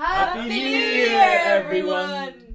Happy New Year, everyone!